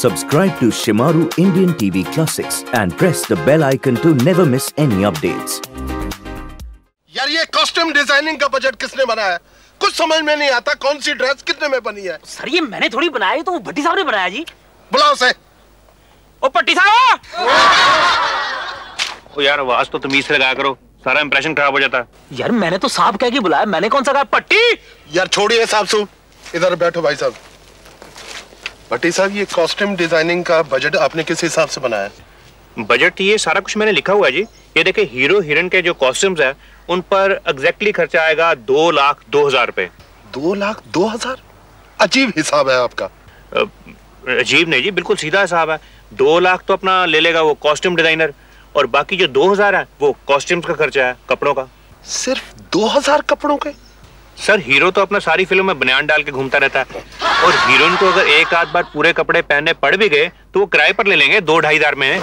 Subscribe to Shimaru Indian TV Classics and press the bell icon to never miss any updates. यार ये costume designing का budget किसने बनाया? कुछ समझ में नहीं आता कौन सी ड्रेस कितने में बनी है। सर ये मैंने थोड़ी बनाया ये तो वो भट्टी साहब ने बनाया जी। बुलाओ से ओ पट्टी साहब! ओ यार आवाज़ तो तमीज से लगाया करो। सारा इंप्रेशन खराब हो जाता। है यार मैंने तो साहब कह के बुलाया। मैंने कौन सा कहा पट्टी यार छोड़िए साहब सू इधर बैठो भाई साहब। भट्टी साहब ये कॉस्ट्यूम डिज़ाइनिंग का बजट आपने किस हिसाब से बनाया? बजट ये सारा कुछ मैंने लिखा हुआ है जी। ये देखे हीरो हीरोइन के जो कॉस्ट्यूम्स है उन पर एग्जैक्टली खर्चा आएगा दो लाख दो हज़ार रुपए। दो लाख दो हज़ार? अजीब हिसाब है आपका। अजीब नहीं जी बिल्कुल सीधा हिसाब है। दो लाख तो अपना ले लेगा वो कॉस्ट्यूम डिज़ाइनर और बाकी जो दो हज़ार है वो कॉस्ट्यूम्स का खर्चा है कपड़ों का। सिर्फ़ दो हज़ार कपड़ों के? सर, हीरो तो अपना सारी फ़िल्म में बनियान डाल के घूमता रहता है। और हीरोइन को अगर एक आध बार पूरे कपड़े पहनने पड़ भी गए तो वो किराए पर ले लेंगे, दो ढाई हज़ार में।